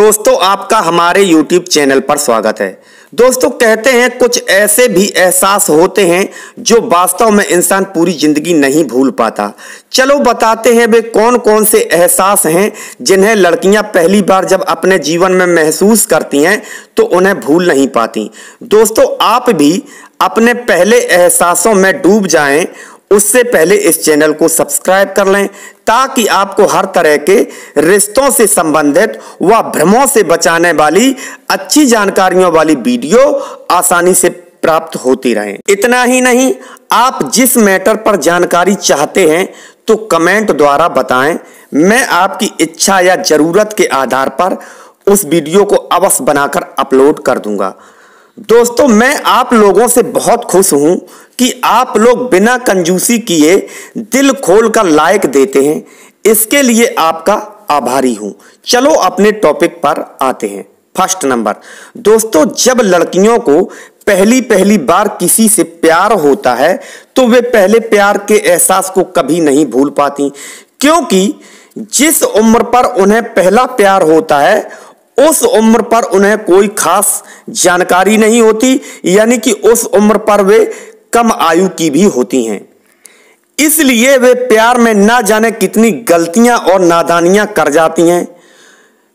दोस्तों, आपका हमारे YouTube चैनल पर स्वागत है। दोस्तों, कहते हैं, कुछ ऐसे भी एहसास होते हैं जो वास्तव में इंसान पूरी ज़िंदगी नहीं भूल पाता। चलो बताते हैं वे कौन कौन से एहसास हैं जिन्हें लड़कियाँ पहली बार जब अपने जीवन में महसूस करती हैं तो उन्हें भूल नहीं पाती। दोस्तों, आप भी अपने पहले एहसासों में डूब जाएँ उससे पहले इस चैनल को सब्सक्राइब कर लें ताकि आपको हर तरह के रिश्तों से संबंधित व भ्रमों से बचाने वाली अच्छी जानकारियों वाली वीडियो आसानी से प्राप्त होती रहे। इतना ही नहीं, आप जिस मैटर पर जानकारी चाहते हैं तो कमेंट द्वारा बताएँ। मैं आपकी इच्छा या ज़रूरत के आधार पर उस वीडियो को अवश्य बनाकर अपलोड कर दूँगा। दोस्तों, मैं आप लोगों से बहुत खुश हूँ कि आप लोग बिना कंजूसी किए दिल खोल कर लाइक देते हैं। इसके लिए आपका आभारी हूँ। चलो अपने टॉपिक पर आते हैं। फ़र्स्ट नंबर दोस्तों, जब लड़कियों को पहली पहली बार किसी से प्यार होता है तो वे पहले प्यार के एहसास को कभी नहीं भूल पाती, क्योंकि जिस उम्र पर उन्हें पहला प्यार होता है उस उम्र पर उन्हें कोई खास जानकारी नहीं होती, यानी कि उस उम्र पर वे कम आयु की भी होती हैं। इसलिए वे प्यार में ना जाने कितनी गलतियाँ और नादानियाँ कर जाती हैं।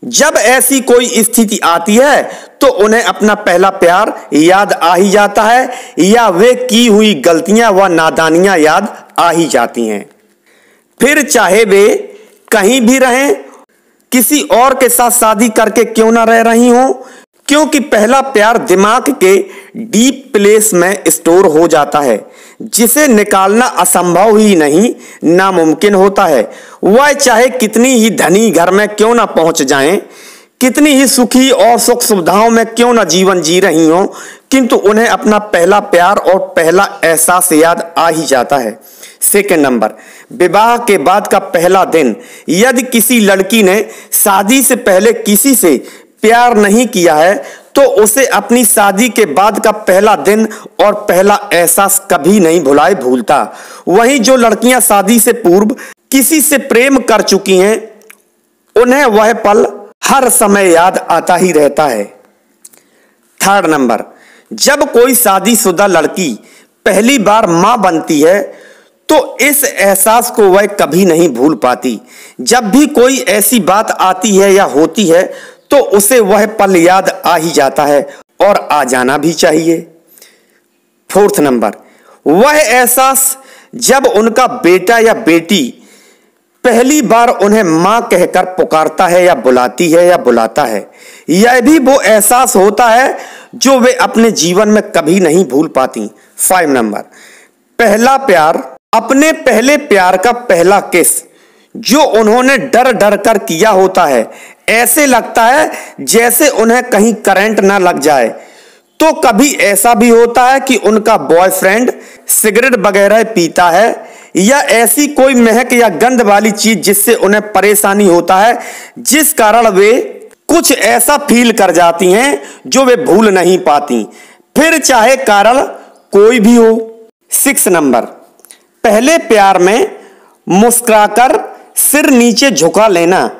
जब ऐसी कोई स्थिति आती है तो उन्हें अपना पहला प्यार याद आ ही जाता है, या वे की हुई गलतियाँ व नादानियाँ याद आ ही जाती हैं। फिर चाहे वे कहीं भी रहें किसी और के साथ शादी करके क्यों ना रह रही हो? क्योंकि पहला प्यार दिमाग के डीप प्लेस में स्टोर हो जाता है जिसे निकालना असंभव ही नहीं नामुमकिन होता है। वह चाहे कितनी ही धनी घर में क्यों ना पहुँच जाएँ, कितनी ही सुखी और सुख सुविधाओं में क्यों ना जीवन जी रही हो किंतु उन्हें अपना पहला प्यार और पहला एहसास याद आ ही जाता है। सेकेंड नंबर विवाह के बाद का पहला दिन, यदि किसी लड़की ने शादी से पहले किसी से प्यार नहीं किया है तो उसे अपनी शादी के बाद का पहला दिन और पहला एहसास कभी नहीं भुलाए, भूलता। वहीं जो लड़कियाँ शादी से पूर्व किसी से प्रेम कर चुकी हैं, उन्हें वह पल हर समय याद आता ही रहता है। थर्ड नंबर जब कोई शादीशुदा लड़की पहली बार माँ बनती है तो इस एहसास को वह कभी नहीं भूल पाती। जब भी कोई ऐसी बात आती है या होती है तो उसे वह पल याद आ ही जाता है और आ जाना भी चाहिए। फोर्थ नंबर, वह एहसास जब उनका बेटा या बेटी पहली बार उन्हें माँ कहकर पुकारता है या बुलाती है या बुलाता है, यह भी वो एहसास होता है जो वे अपने जीवन में कभी नहीं भूल पाती। फाइव नंबर, पहला प्यार अपने पहले प्यार का पहला किस, जो उन्होंने डर डर कर किया होता है। ऐसे लगता है जैसे उन्हें कहीं करंट ना लग जाए। तो कभी ऐसा भी होता है कि उनका बॉयफ्रेंड सिगरेट वगैरह पीता है, या ऐसी कोई महक या गंध वाली चीज़ जिससे उन्हें परेशानी होता है, जिस कारण वे कुछ ऐसा फील कर जाती हैं जो वे भूल नहीं पाती। फिर चाहे कारण कोई भी हो सिक्स नंबर पहले प्यार में मुस्कुराकर सिर नीचे झुका लेना,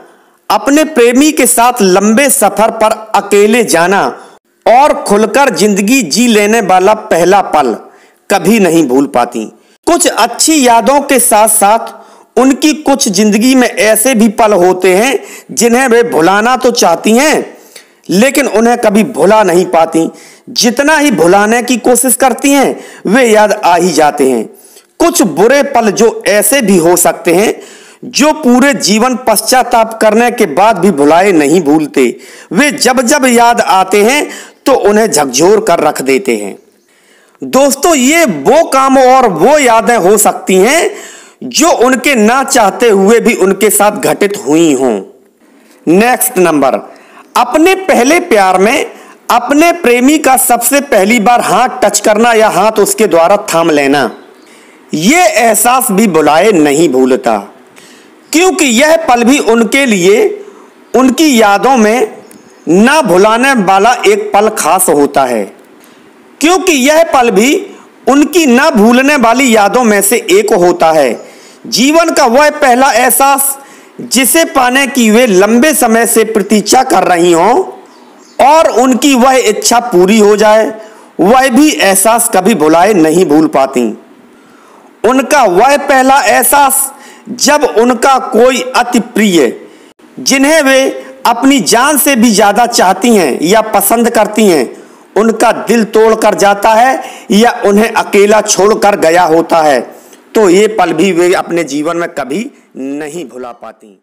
अपने प्रेमी के साथ लंबे सफ़र पर अकेले जाना और खुलकर ज़िंदगी जी लेने वाला पहला पल कभी नहीं भूल पाती। कुछ अच्छी यादों के साथ साथ उनकी कुछ ज़िंदगी में ऐसे भी पल होते हैं जिन्हें वे भुलाना तो चाहती हैं, लेकिन उन्हें कभी भुला नहीं पाती। जितना ही भुलाने की कोशिश करती हैं, वे याद आ ही जाते हैं। कुछ बुरे पल जो ऐसे भी हो सकते हैं, जो पूरे जीवन पश्चाताप करने के बाद भी भुलाए नहीं भूलते। वे जब जब याद आते हैं तो उन्हें झकझोर कर रख देते हैं। दोस्तों, ये वो काम और वो यादें हो सकती हैं, जो उनके ना चाहते हुए भी उनके साथ घटित हुई हों। नेक्स्ट नंबर अपने पहले प्यार में अपने प्रेमी का सबसे पहली बार हाथ टच करना या हाथ उसके द्वारा थाम लेना। ये एहसास भी बुलाए नहीं भूलता, क्योंकि यह पल भी उनके लिए, उनकी यादों में ना भुलाने वाला एक पल खास होता है। क्योंकि यह पल भी उनकी ना भूलने वाली यादों में से एक होता है। जीवन का वह पहला एहसास, जिसे पाने की वे लंबे समय से प्रतीक्षा कर रही हों, और उनकी वह इच्छा पूरी हो जाए, वह भी एहसास कभी भुलाए नहीं भूल पाती। उनका वह पहला एहसास जब उनका कोई अति प्रिय, जिन्हें वे अपनी जान से भी ज़्यादा चाहती हैं या पसंद करती हैं, उनका दिल तोड़ कर जाता है या उन्हें अकेला छोड़ कर गया होता है तो ये पल भी वे अपने जीवन में कभी नहीं भुला पाती।